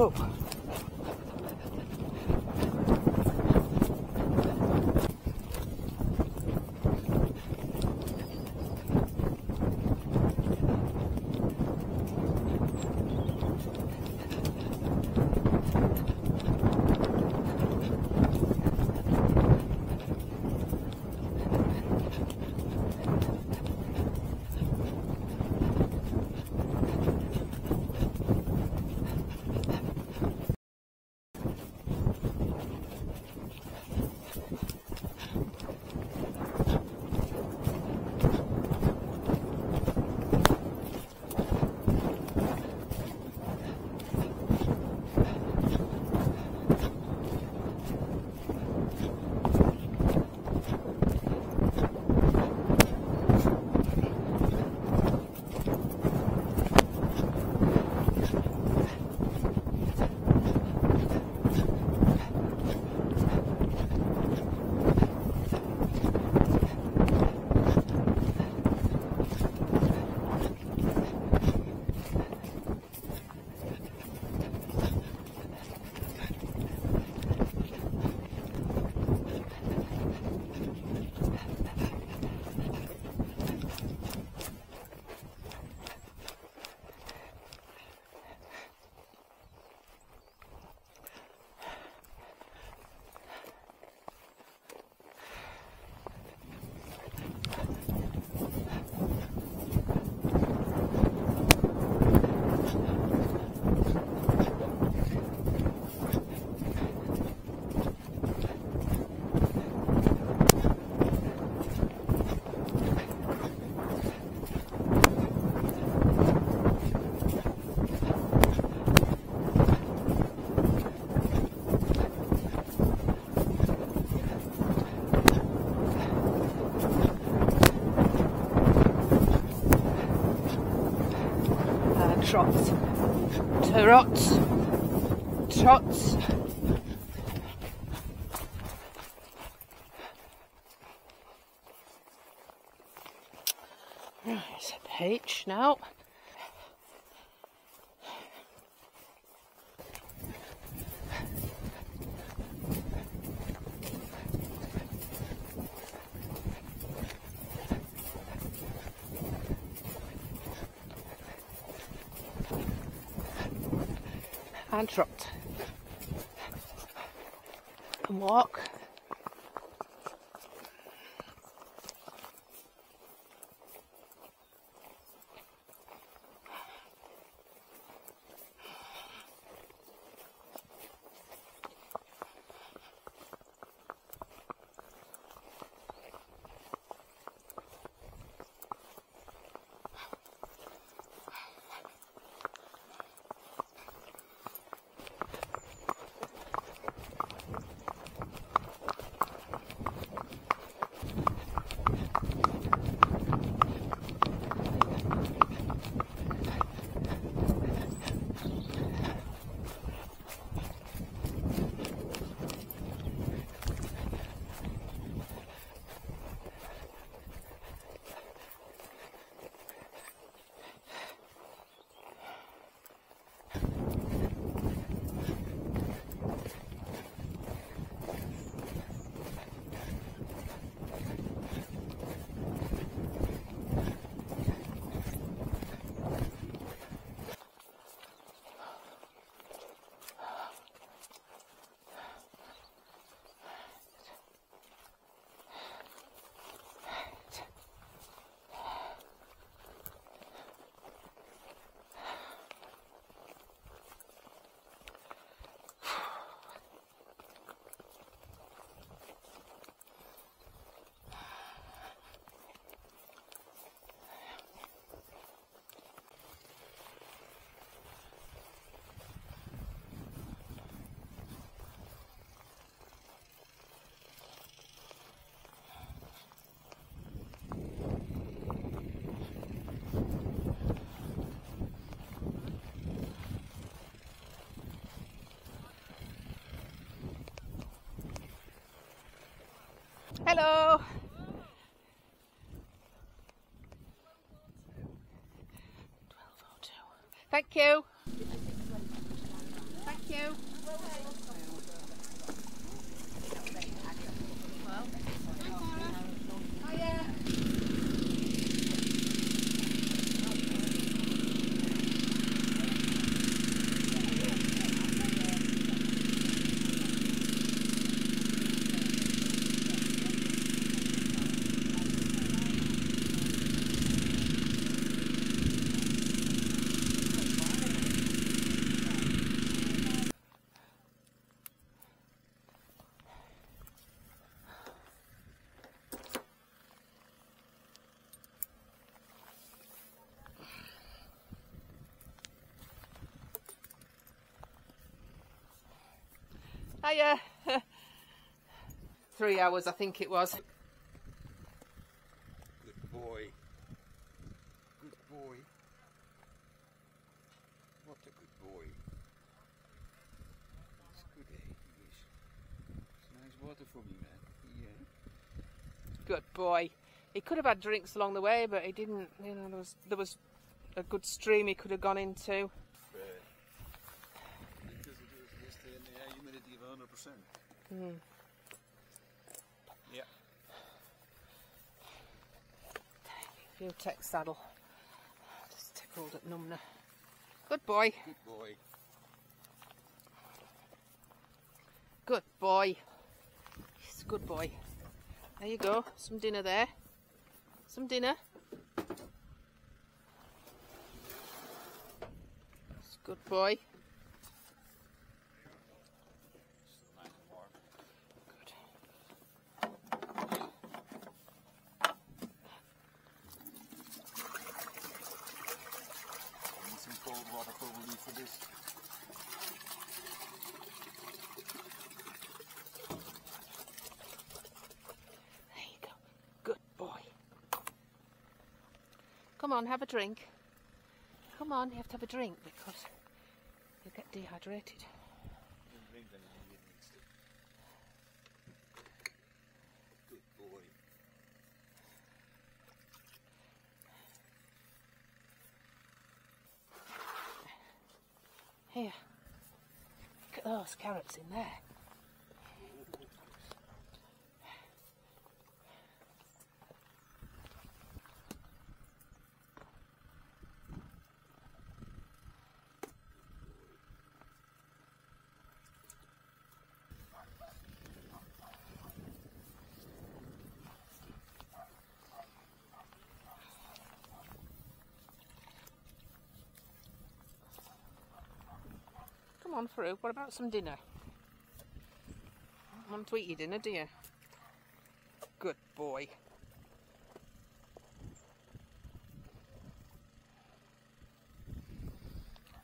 Whoa. Trots. Trots. Right, H now. And trot and walk. Hello. Oh Thank you. Hiya. Three hours, I think it was. Good boy. Good boy. What a good boy. It's good, eh? He is. It's nice water for me, man. Yeah. Good boy. He could have had drinks along the way, but he didn't. You know, there was there was a good stream he could have gone into. But because it is just in the air humidity of 100%. Mm. Yeah. View-Tech saddle. Just tickled at numnah. Good boy. Good boy. Good boy. He's a good boy. There you go. Some dinner there. Some dinner. He's a good boy. Still nice and warm. Good. I need some cold water probably for this. There you go. Good boy. Come on, have a drink. Come on, you have to have a drink because you'll get dehydrated. Don't drink then you get mixed up. Good boy. Here. Look carrots in there. Come on, through. what about some dinner? You Want to eat your dinner, do you? Good boy.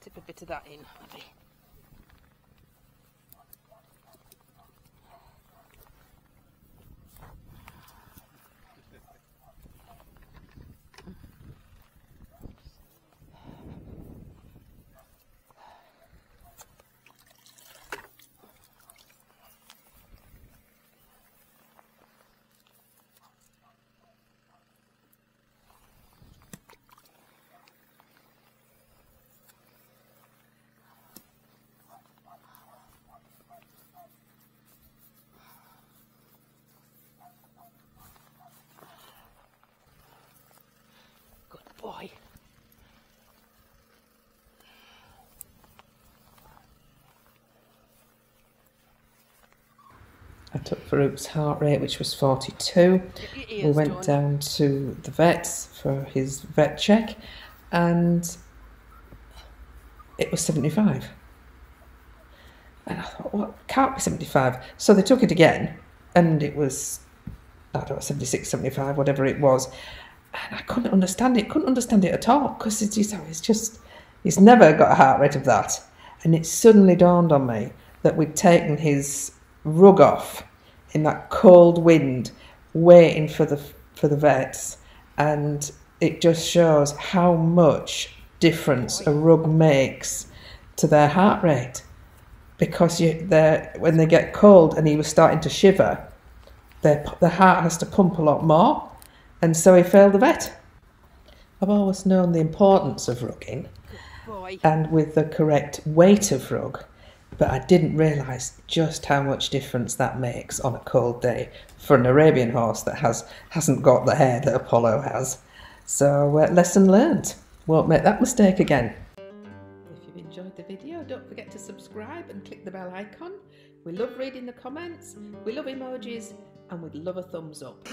Tip a bit of that in, maybe. Good boy. I took Farouk's heart rate, which was 42. We went down to the vet's for his vet check, and it was 75. And I thought, what? Can't be 75. So they took it again, and it was, I don't know, 76, 75, whatever it was. And I couldn't understand it, couldn't understand it at all, because it's, just- it's just, he's never got a heart rate of that. And it suddenly dawned on me that we'd taken his rug off in that cold wind, waiting for the for the vets, and it just shows how much difference a rug makes to their heart rate. Because you, they when they get cold and he was starting to shiver, their their heart has to pump a lot more, and so he failed the vet. I've always known the importance of rugging and with the correct weight of rug, but I didn't realise just how much difference that makes on a cold day for an Arabian horse that has hasn't got the hair that Apollo has. So uh, lesson learned. Won't make that mistake again. If you've enjoyed the video, don't forget to subscribe and click the bell icon. We love reading the comments, we love emojis, and we'd love a thumbs up.